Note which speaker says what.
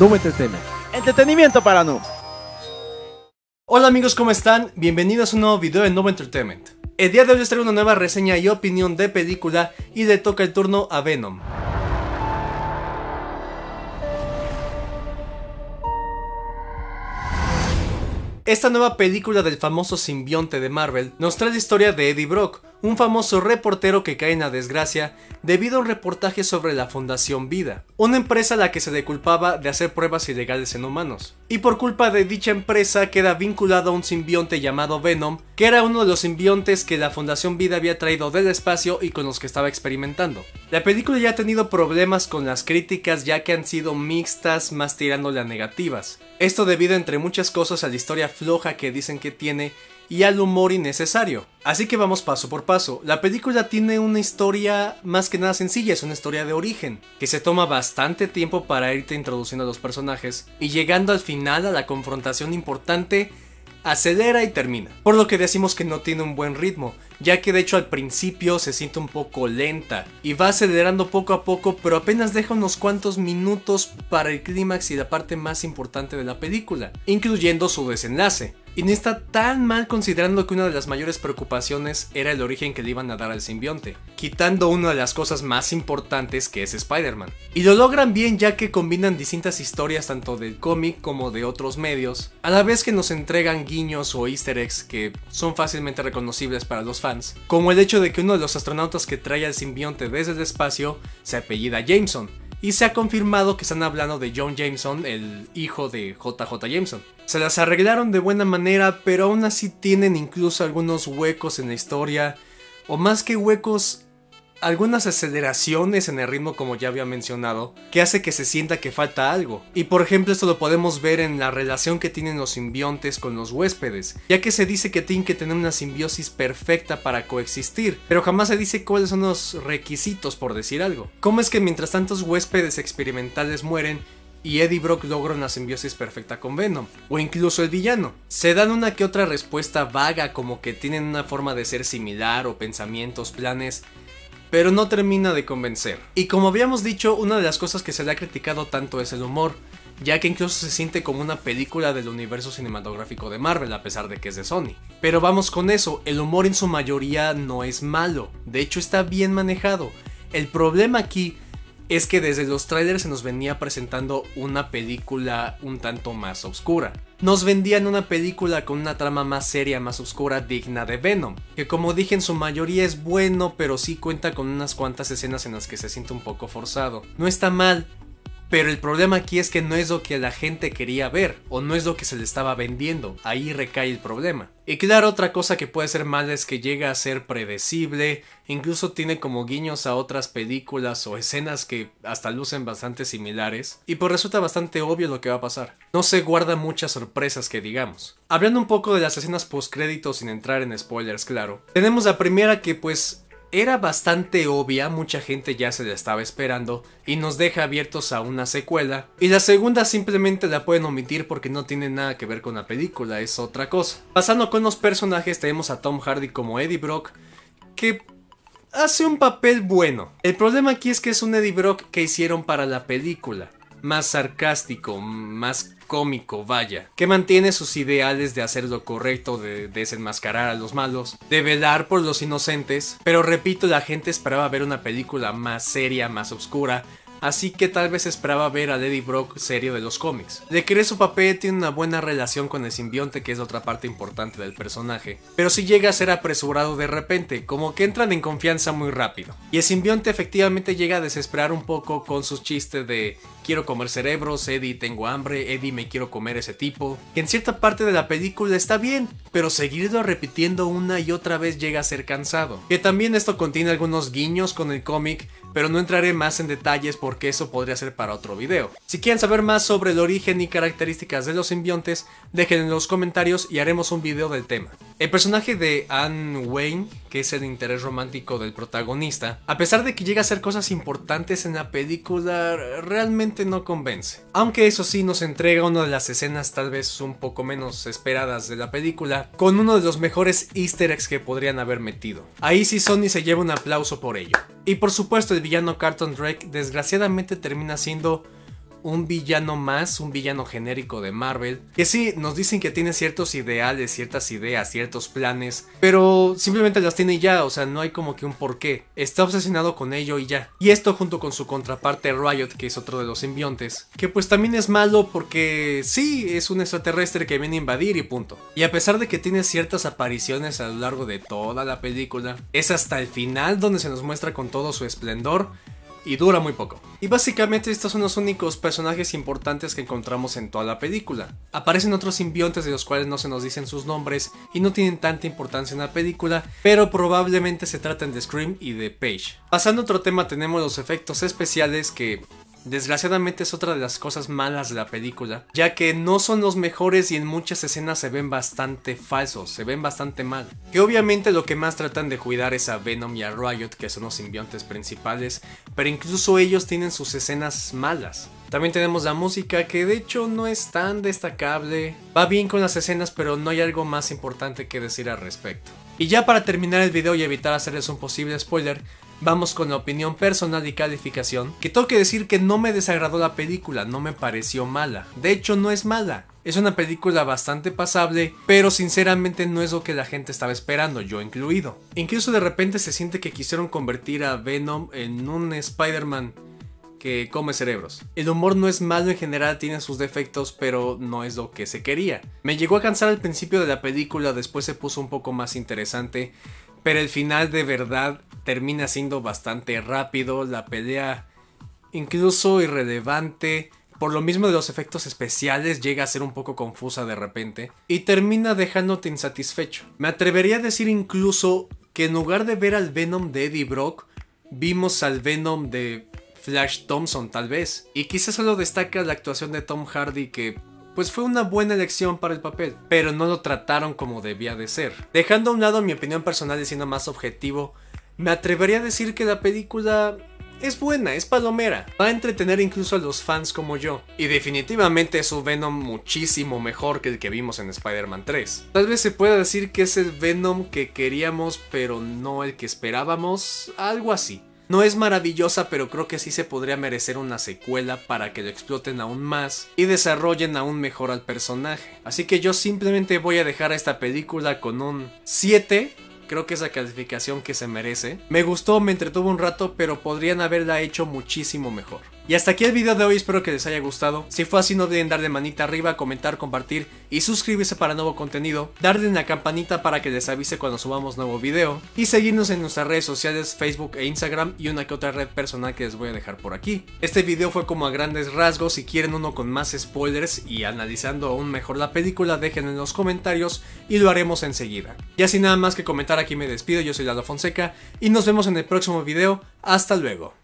Speaker 1: Noob Entertainment. Entretenimiento para noobs.
Speaker 2: Hola amigos, ¿cómo están? Bienvenidos a un nuevo video de Noob Entertainment. El día de hoy les traigo una nueva reseña y opinión de película y le toca el turno a Venom. Esta nueva película del famoso simbionte de Marvel nos trae la historia de Eddie Brock, un famoso reportero que cae en la desgracia debido a un reportaje sobre la Fundación Vida, una empresa a la que se le culpaba de hacer pruebas ilegales en humanos. Y por culpa de dicha empresa queda vinculado a un simbionte llamado Venom, que era uno de los simbiontes que la Fundación Vida había traído del espacio y con los que estaba experimentando. La película ya ha tenido problemas con las críticas ya que han sido mixtas más tirándole a negativas. Esto debido entre muchas cosas a la historia floja que dicen que tiene y al humor innecesario. Así que vamos paso por paso. La película tiene una historia más que nada sencilla, es una historia de origen, que se toma bastante tiempo para irte introduciendo a los personajes y llegando al final a la confrontación importante acelera y termina. Por lo que decimos que no tiene un buen ritmo, ya que de hecho al principio se siente un poco lenta y va acelerando poco a poco, pero apenas deja unos cuantos minutos para el clímax y la parte más importante de la película, incluyendo su desenlace. Y no está tan mal considerando que una de las mayores preocupaciones era el origen que le iban a dar al simbionte, quitando una de las cosas más importantes que es Spider-Man. Y lo logran bien ya que combinan distintas historias tanto del cómic como de otros medios, a la vez que nos entregan guiños o easter eggs que son fácilmente reconocibles para los fans, como el hecho de que uno de los astronautas que trae al simbionte desde el espacio se apellida Jameson, y se ha confirmado que están hablando de John Jameson, el hijo de JJ Jameson. Se las arreglaron de buena manera, pero aún así tienen incluso algunos huecos en la historia, o más que huecos, algunas aceleraciones en el ritmo como ya había mencionado, que hace que se sienta que falta algo. Y por ejemplo esto lo podemos ver en la relación que tienen los simbiontes con los huéspedes, ya que se dice que tienen que tener una simbiosis perfecta para coexistir, pero jamás se dice cuáles son los requisitos por decir algo. ¿Cómo es que mientras tantos huéspedes experimentales mueren, y Eddie Brock logra una simbiosis perfecta con Venom, o incluso el villano. Se dan una que otra respuesta vaga como que tienen una forma de ser similar o pensamientos, planes, pero no termina de convencer. Y como habíamos dicho, una de las cosas que se le ha criticado tanto es el humor, ya que incluso se siente como una película del universo cinematográfico de Marvel a pesar de que es de Sony. Pero vamos con eso, el humor en su mayoría no es malo, de hecho está bien manejado. El problema aquí es que desde los trailers se nos venía presentando una película un tanto más oscura. Nos vendían una película con una trama más seria, más oscura, digna de Venom, que como dije en su mayoría es bueno, pero sí cuenta con unas cuantas escenas en las que se siente un poco forzado. No está mal, pero el problema aquí es que no es lo que la gente quería ver, o no es lo que se le estaba vendiendo, ahí recae el problema. Y claro, otra cosa que puede ser mala es que llega a ser predecible, incluso tiene como guiños a otras películas o escenas que hasta lucen bastante similares, y pues resulta bastante obvio lo que va a pasar. No se guarda muchas sorpresas que digamos. Hablando un poco de las escenas post créditos sin entrar en spoilers, claro, tenemos la primera que pues era bastante obvia, mucha gente ya se la estaba esperando y nos deja abiertos a una secuela. Y la segunda simplemente la pueden omitir porque no tiene nada que ver con la película, es otra cosa. Pasando con los personajes, tenemos a Tom Hardy como Eddie Brock, que hace un papel bueno. El problema aquí es que es un Eddie Brock que hicieron para la película más sarcástico, más cómico, vaya, que mantiene sus ideales de hacer lo correcto, de desenmascarar a los malos, de velar por los inocentes, pero repito, la gente esperaba ver una película más seria, más oscura, así que tal vez esperaba ver a Eddie Brock serio de los cómics. De que su papel tiene una buena relación con el simbionte, que es otra parte importante del personaje, pero si llega a ser apresurado de repente, como que entran en confianza muy rápido. Y el simbionte efectivamente llega a desesperar un poco con sus chistes de quiero comer cerebros, Eddie tengo hambre, Eddie me quiero comer ese tipo, que en cierta parte de la película está bien, pero seguirlo repitiendo una y otra vez llega a ser cansado. Que también esto contiene algunos guiños con el cómic, pero no entraré más en detalles porque eso podría ser para otro video. Si quieren saber más sobre el origen y características de los simbiontes, dejen en los comentarios y haremos un video del tema. El personaje de Anne Wayne, que es el interés romántico del protagonista, a pesar de que llega a hacer cosas importantes en la película, realmente no convence. Aunque eso sí nos entrega una de las escenas tal vez un poco menos esperadas de la película, con uno de los mejores easter eggs que podrían haber metido. Ahí sí Sony se lleva un aplauso por ello. Y por supuesto el villano Carton Drake desgraciadamente termina siendo un villano más, un villano genérico de Marvel, que sí, nos dicen que tiene ciertos ideales, ciertas ideas, ciertos planes, pero simplemente las tiene ya, o sea, no hay como que un porqué. Está obsesionado con ello y ya. Y esto junto con su contraparte Riot, que es otro de los simbiontes, que pues también es malo porque sí, es un extraterrestre que viene a invadir y punto. Y a pesar de que tiene ciertas apariciones a lo largo de toda la película, es hasta el final donde se nos muestra con todo su esplendor y dura muy poco. Y básicamente estos son los únicos personajes importantes que encontramos en toda la película. Aparecen otros simbiontes de los cuales no se nos dicen sus nombres y no tienen tanta importancia en la película, pero probablemente se traten de Scream y de Page. Pasando a otro tema tenemos los efectos especiales que Desgraciadamente es otra de las cosas malas de la película, ya que no son los mejores y en muchas escenas se ven bastante falsos, se ven bastante mal. Que obviamente lo que más tratan de cuidar es a Venom y a Riot, que son los simbiontes principales, pero incluso ellos tienen sus escenas malas. También tenemos la música que de hecho no es tan destacable, va bien con las escenas pero no hay algo más importante que decir al respecto. Y ya para terminar el video y evitar hacerles un posible spoiler, Vamos con la opinión personal y calificación, que tengo que decir que no me desagradó la película, no me pareció mala. De hecho, no es mala. Es una película bastante pasable, pero sinceramente no es lo que la gente estaba esperando, yo incluido. Incluso de repente se siente que quisieron convertir a Venom en un Spider-Man que come cerebros. El humor no es malo en general, tiene sus defectos, pero no es lo que se quería. Me llegó a cansar al principio de la película, después se puso un poco más interesante, pero el final de verdad termina siendo bastante rápido, la pelea incluso irrelevante, por lo mismo de los efectos especiales llega a ser un poco confusa de repente y termina dejándote insatisfecho. Me atrevería a decir incluso que en lugar de ver al Venom de Eddie Brock, vimos al Venom de Flash Thompson tal vez. Y quizás solo destaca la actuación de Tom Hardy que pues fue una buena elección para el papel, pero no lo trataron como debía de ser. Dejando a un lado mi opinión personal y siendo más objetivo, me atrevería a decir que la película es buena, es palomera. Va a entretener incluso a los fans como yo. Y definitivamente es un Venom muchísimo mejor que el que vimos en Spider-Man 3. Tal vez se pueda decir que es el Venom que queríamos pero no el que esperábamos, algo así. No es maravillosa, pero creo que sí se podría merecer una secuela para que lo exploten aún más y desarrollen aún mejor al personaje. Así que yo simplemente voy a dejar a esta película con un 7 creo que es la calificación que se merece. Me gustó, me entretuvo un rato, pero podrían haberla hecho muchísimo mejor. Y hasta aquí el video de hoy, espero que les haya gustado. Si fue así no olviden darle manita arriba, comentar, compartir y suscribirse para nuevo contenido. Darle en la campanita para que les avise cuando subamos nuevo video. Y seguirnos en nuestras redes sociales Facebook e Instagram y una que otra red personal que les voy a dejar por aquí. Este video fue como a grandes rasgos, si quieren uno con más spoilers y analizando aún mejor la película déjenlo en los comentarios y lo haremos enseguida. Y así nada más que comentar aquí me despido, yo soy Lalo Fonseca y nos vemos en el próximo video. Hasta luego.